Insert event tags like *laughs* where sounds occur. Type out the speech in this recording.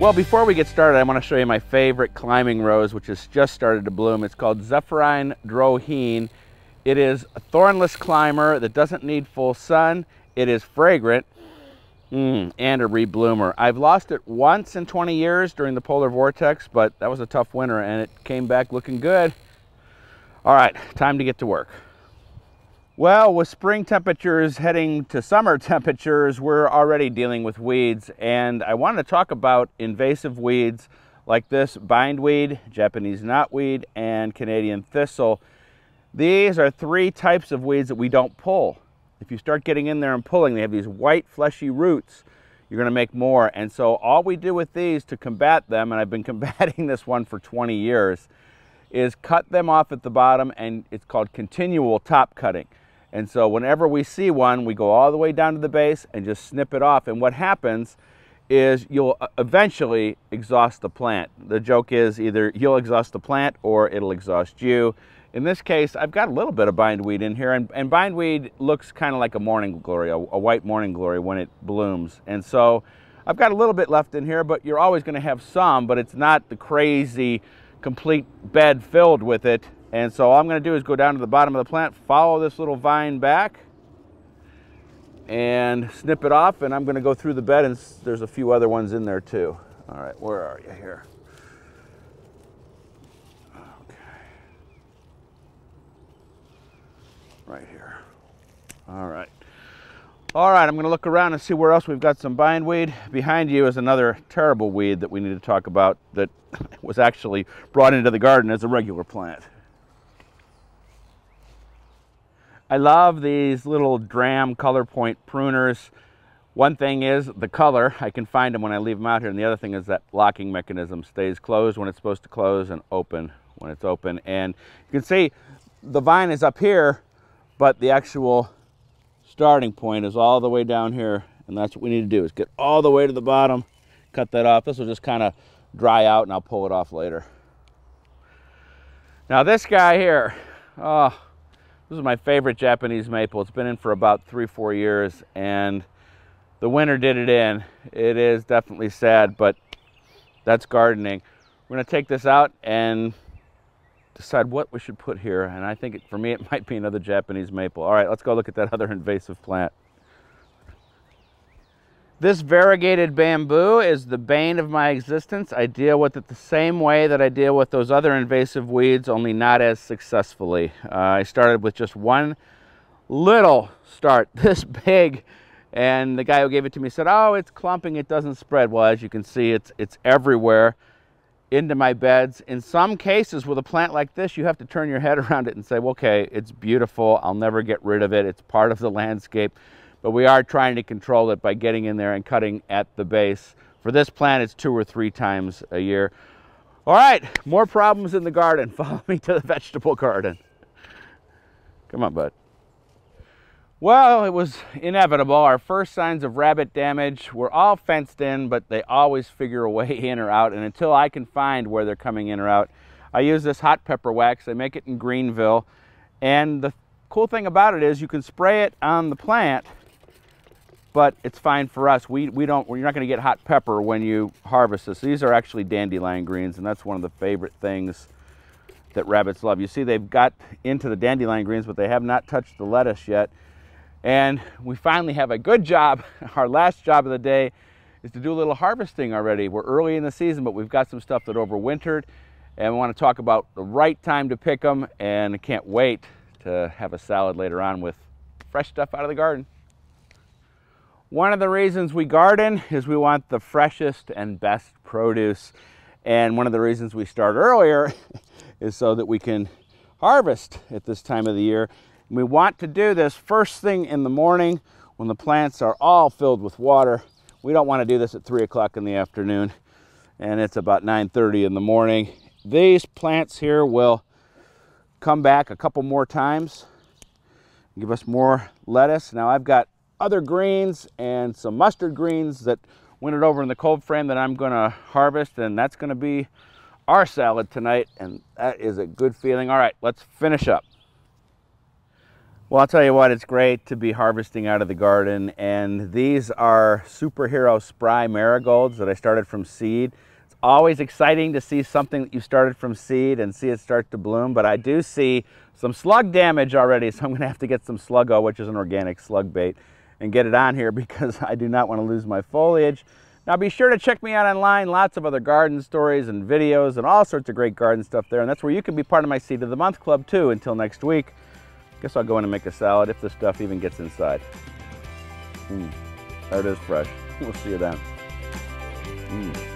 Well, before we get started, I want to show you my favorite climbing rose, which has just started to bloom. It's called Zéphirine Drouhin. It is a thornless climber that doesn't need full sun. It is fragrant mm, and a rebloomer. I've lost it once in 20 years during the polar vortex, but that was a tough winter and it came back looking good. All right, time to get to work. Well, with spring temperatures heading to summer *laughs* temperatures, we're already dealing with weeds. And I wanted to talk about invasive weeds like this bindweed, Japanese knotweed, and Canadian thistle. These are three types of weeds that we don't pull. If you start getting in there and pulling, they have these white fleshy roots, you're gonna make more. And so all we do with these to combat them, and I've been *laughs* combating this one for 20 years, is cut them off at the bottom and it's called continual top cutting. And so whenever we see one, we go all the way down to the base and just snip it off. And what happens is you'll uh, eventually exhaust the plant. The joke is either you'll exhaust the plant or it'll exhaust you. In this case, I've got a little bit of bindweed in here, and, and bindweed looks kind of like a morning glory, a, a white morning glory when it blooms. And so I've got a little bit left in here, but you're always going to have some, but it's not the crazy complete bed filled with it. And so all I'm going to do is go down to the bottom of the plant, follow this little vine back, and snip it off. And I'm going to go through the bed, and there's a few other ones in there too. All right, where are you here? Okay. Right here. All right. All right, I'm going to look around and see where else we've got some bindweed. Behind you is another terrible weed that we need to talk about that *laughs* was actually brought into the garden as a regular plant. I love these little Dramm color point pruners. One thing is the color, I can find them when I leave them out here. And the other thing is that locking mechanism stays closed when it's supposed to close and open when it's open. And you can see the vine is up here, but the actual starting point is all the way down here. And that's what we need to do is get all the way to the bottom, cut that off. This will just kind of dry out and I'll pull it off later. Now this guy here, oh, this is my favorite Japanese maple. It's been in for about three, four years, and the winter did it in. It is definitely sad, but that's gardening. We're gonna take this out and decide what we should put here. And I think it, for me, it *laughs* might be another Japanese maple. All right, let's go look at that other invasive plant. This variegated bamboo is the bane of my existence. I deal with it the same way that I deal with those other invasive weeds, only not as successfully. Uh, I started with just one little start, *laughs* this big, and the guy who gave it to me said, oh, it's clumping, it doesn't spread. Well, as you can see, it's, it's everywhere into my beds. In some cases with a plant like this, you have to turn your head *laughs* around it and say, okay, it's beautiful, I'll never get rid of it, it's part of the landscape but we are trying to control it by getting in there and cutting at the base. For this plant, it's two or three times a year. All right, more problems in the garden. *laughs* Follow me to the vegetable garden. Come on, bud. Well, it was inevitable. Our first signs of rabbit damage were all fenced in, but they always figure a way *laughs* in or out. And until I can find where they're coming in or out, I use this hot pepper wax. They make it in Greenville. And the cool thing about it is you can spray it on the plant but it's fine for us. We, we don't, you're not gonna get hot pepper when you harvest this. These are actually dandelion greens, and that's one of the favorite things that rabbits love. You see they've got into the dandelion greens, but they have not touched the lettuce yet. And we finally have a good job. *laughs* Our last job of the day is to do a little harvesting already. We're early in the season, but we've got some stuff that overwintered, and we wanna talk about the right time to pick them, and I can't wait to have a salad later on with fresh stuff out of the garden. One of the reasons we garden is we want the freshest and best produce. And one of the reasons we start earlier *laughs* is so that we can harvest at this time of the year. And we want to do this first thing in the morning when the plants are all filled with water. We don't want to do this at 3 o'clock in the afternoon and it's about 9.30 in the morning. These plants here will come back a couple more times, give us more lettuce. Now I've got other greens and some mustard greens that it over in the cold frame that I'm gonna harvest and that's gonna be our salad tonight and that is a good feeling. All right, let's finish up. Well, I'll tell you what, it's great to be harvesting out of the garden. And these are superhero spry marigolds that I started from seed. It's always exciting to see something that you started from seed and see it start to bloom. But I do see some slug damage already, *laughs* so I'm gonna have to get some Sluggo, which is an organic slug bait, and get it on here *laughs* because I do not want to lose my foliage. Now be sure to check me out online, lots of other garden stories and videos and all sorts of great garden stuff there. And that's where you can be part of my Seed of the Month Club too. Until next week, guess I'll go in and make a salad if the stuff even gets inside. Mm, that is fresh. We'll see you then. Mm.